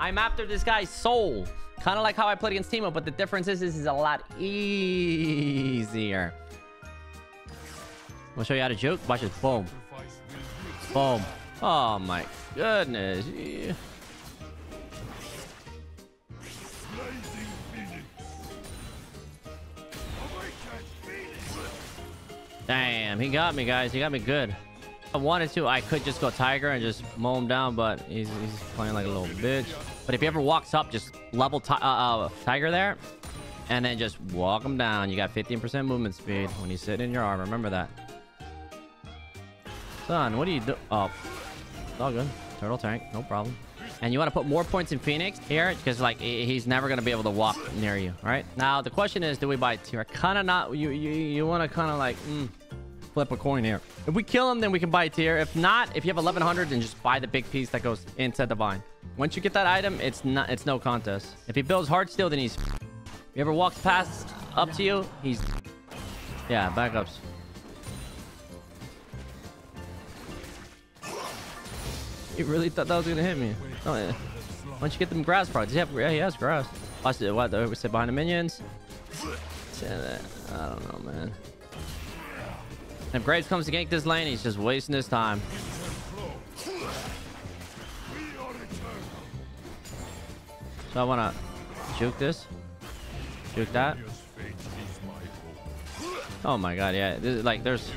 I'm after this guy's soul. Kind of like how I played against Teemo, but the difference is this is a lot easier. I'm gonna show you how to joke. Watch this. Boom. Boom. Oh my goodness. Damn, he got me, guys. He got me good. I wanted to, I could just go Tiger and just mow him down, but he's, he's playing like a little bitch. But if he ever walks up, just level uh, uh, Tiger there, and then just walk him down. You got 15% movement speed when you sit in your armor. Remember that. Son, what do you do? Oh, it's all good. Turtle tank, no problem. And you want to put more points in Phoenix here because like he's never going to be able to walk near you. All right. Now the question is, do we buy tier? Kind of not. You you you want to kind of like mm, flip a coin here. If we kill him, then we can buy a tier. If not, if you have 1100, then just buy the big piece that goes into vine. Once you get that item, it's not. It's no contest. If he builds hard steel, then he's. If he ever walks past up to you, he's. Yeah, backups. He really thought that was gonna hit me. Oh, yeah. Why don't you get them grass products? Yeah, yeah, he has grass. Watch it. What? Though. We sit behind the minions. I don't know, man. If Graves comes to gank this lane, he's just wasting his time. So I want to juke this. Juke that. Oh my god, yeah. This, like, there's...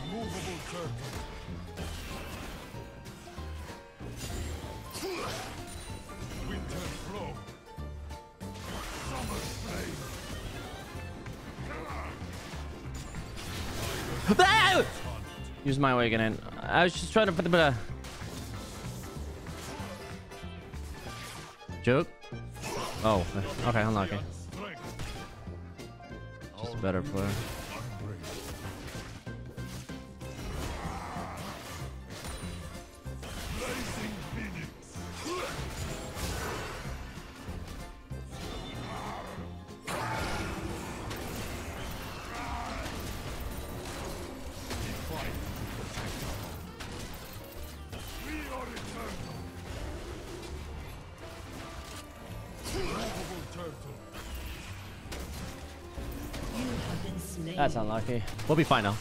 Use my awakening. I was just trying to put of joke. Oh, okay, unlucky. Just a better player. That's unlucky. We'll be fine though.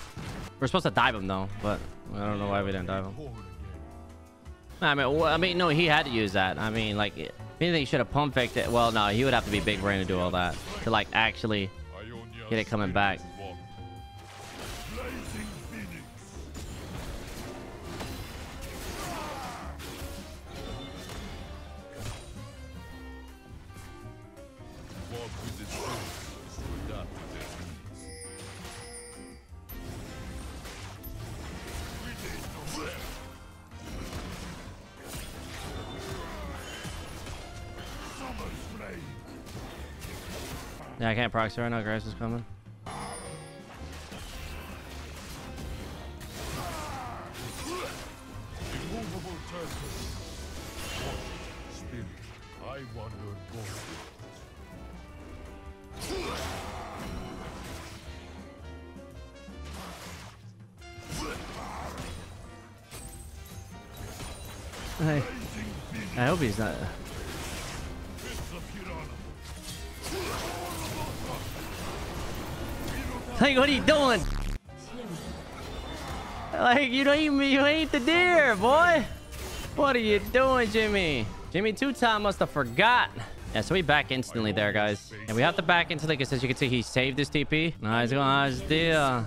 We're supposed to dive him though, but I don't know why we didn't dive him. I mean, I mean, no, he had to use that. I mean, like, anything he should have pump faked it. Well, no, he would have to be big brain to do all that to like actually get it coming back. Yeah, I can't proxy right now. Graves is coming. Hey, I hope he's not. Like, what are you doing? Like, you don't even, you ain't the deer, boy. What are you doing, Jimmy? Jimmy two-time must have forgot. Yeah, so we back instantly there, guys. And we have to back instantly because as you can see, he saved his TP. Nice, nice deal.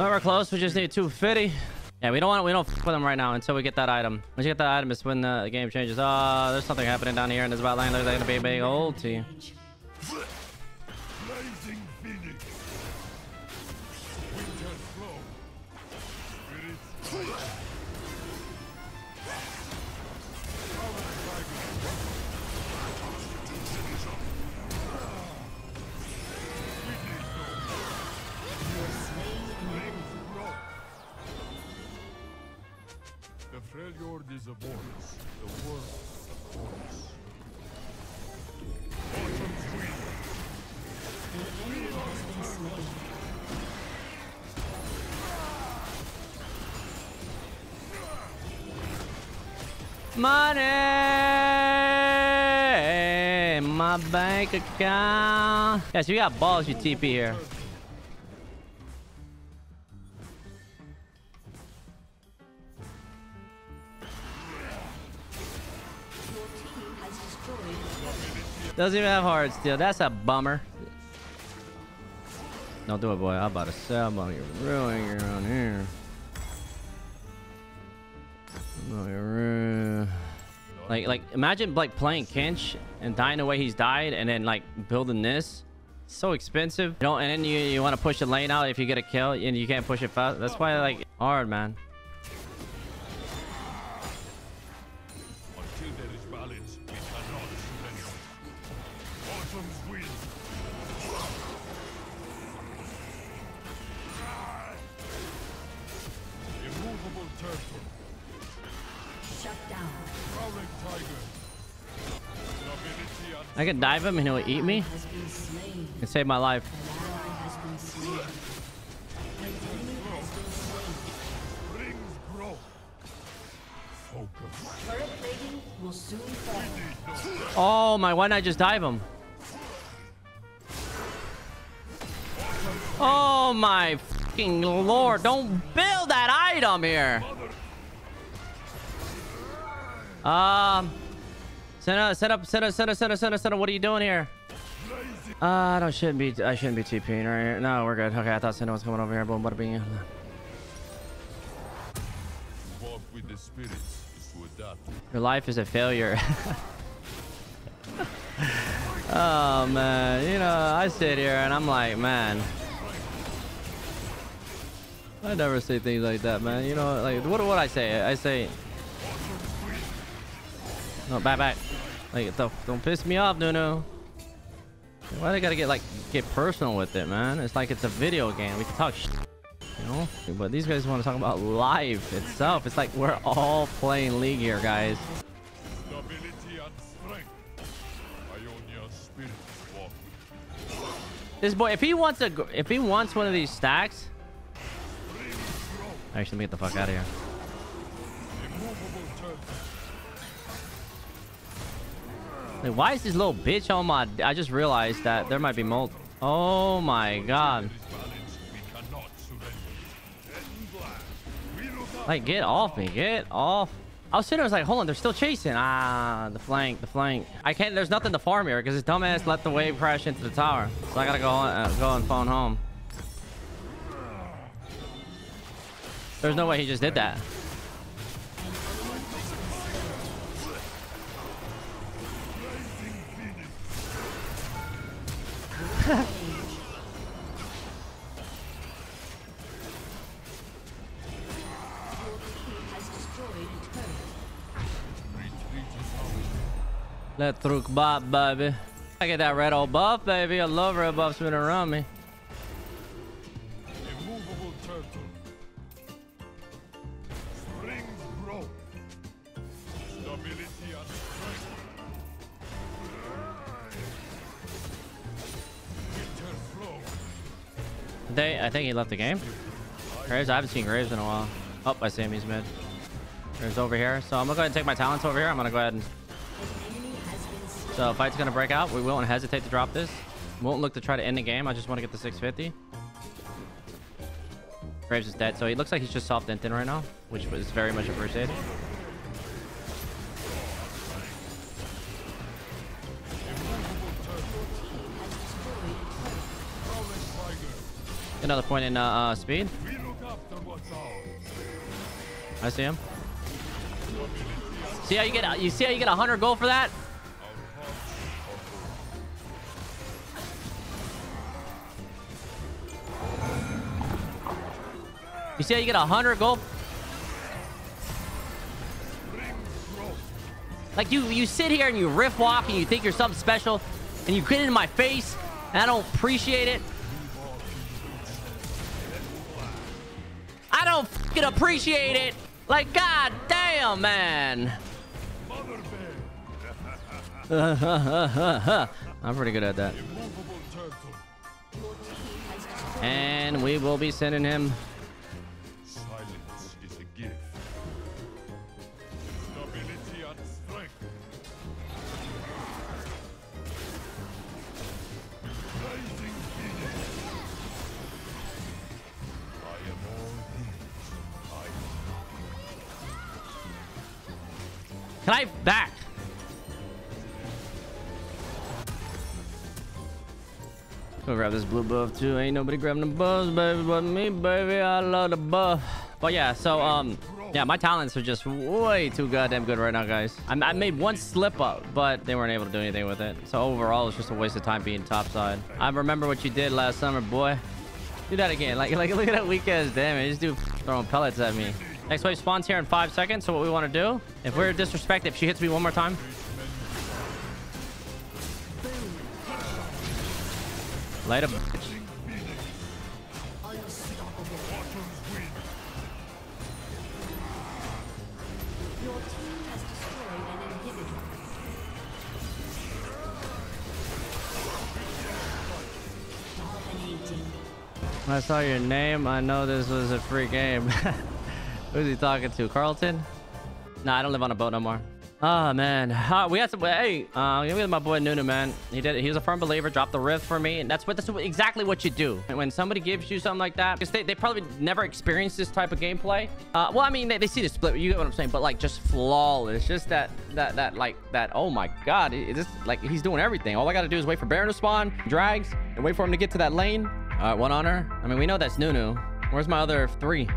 We're close. We just need 250. Yeah, we don't want we don't with them right now until we get that item. Once you get that item, it's when the game changes. Oh, there's something happening down here in this land. There's gonna be a big old team. Freljord is a voice. The voice. Autumn's wind. Money my bank account. Yes, we got balls, you TP here. Doesn't even have hard steel. That's a bummer. Don't do it, boy. I'm about to sell. I'm about to get around here. Like, like, imagine like playing Kench and dying the way he's died, and then like building this. So expensive. You don't, and then you you want to push the lane out if you get a kill, and you can't push it fast. That's why like hard, man. Immovable. Shut down. Prowling tiger. I could dive him and he'll eat me Has been slain. and save my life. An ally has been slain. An enemy has been slain. rings. Focus. Turret plating will soon fall. Oh my! Why not I just dive him? Oh my fucking lord! Don't build that item here. Um, set up, set up, set up, set up, set up, set up, set up. What are you doing here? Uh, I don't shouldn't be. I shouldn't be TPing right here. No, we're good. Okay, I thought Senna was coming over here. Boom, bada bing. Walk with the spirits. Your life is a failure. oh man, you know, I sit here and I'm like, man. I never say things like that, man. You know, like what what I say? I say No, back back. Like don't, don't piss me off, Nunu. Why they gotta get like get personal with it, man? It's like it's a video game. We can talk you know? But these guys want to talk about life itself. It's like we're all playing League here, guys. This boy, if he wants a, if he wants one of these stacks, actually, let me get the fuck out of here. Like, why is this little bitch on my? I just realized that there might be mold. Oh my god! Like, get off me! Get off! I was sitting there, I was like, hold on, they're still chasing. Ah, the flank, the flank. I can't. There's nothing to farm here because his dumbass let the wave crash into the tower. So I gotta go uh, go and phone home. There's no way he just did that. Let Truk bop, baby. I get that red old buff, baby. I love red buffs been around me. Immovable turtle. Springs grow. Stability and strength. Winter flow. They, I think he left the game. Graves, I haven't seen Graves in a while. Oh, I see him. He's mid. Graves over here. So I'm gonna go ahead and take my talents over here. I'm gonna go ahead and. So fight's gonna break out. We won't hesitate to drop this. Won't look to try to end the game. I just want to get the 650. Graves is dead, so he looks like he's just soft denting right now, which was very much appreciated. Another point in uh, uh, speed. I see him. See how you get you see how you get a hundred gold for that? You see how you get a hundred gold? Like you you sit here and you riff walk and you think you're something special and you get in my face and I don't appreciate it. I don't fucking appreciate it. Like god damn, man. I'm pretty good at that. And we will be sending him Can I back? Go grab this blue buff too. Ain't nobody grabbing the buffs, baby, but me, baby. I love the buff. But yeah, so um, yeah, my talents are just way too goddamn good right now, guys. I, I made one slip up, but they weren't able to do anything with it. So overall, it's just a waste of time being topside. I remember what you did last summer, boy. Do that again. Like, like look at that weak ass damage. Just do throwing pellets at me. Next wave spawns here in five seconds. So what we want to do, if we're disrespect, if she hits me one more time, light up. unstoppable. Your team has destroyed an inhibitor. Dominating. When I saw your name, I know this was a free game. Who's he talking to? Carlton? Nah, I don't live on a boat no more. Oh man, uh, we had some. Hey, uh, give me my boy Nunu, man. He did. it. He was a firm believer. Dropped the riff for me, and that's what. That's exactly what you do. When somebody gives you something like that, because they, they probably never experienced this type of gameplay. Uh, well, I mean, they, they see the split. You get what I'm saying? But like, just flawless. Just that that that like that. Oh my god, it, just like he's doing everything. All I got to do is wait for Baron to spawn, drags, and wait for him to get to that lane. All right, one honor. I mean, we know that's Nunu. Where's my other three?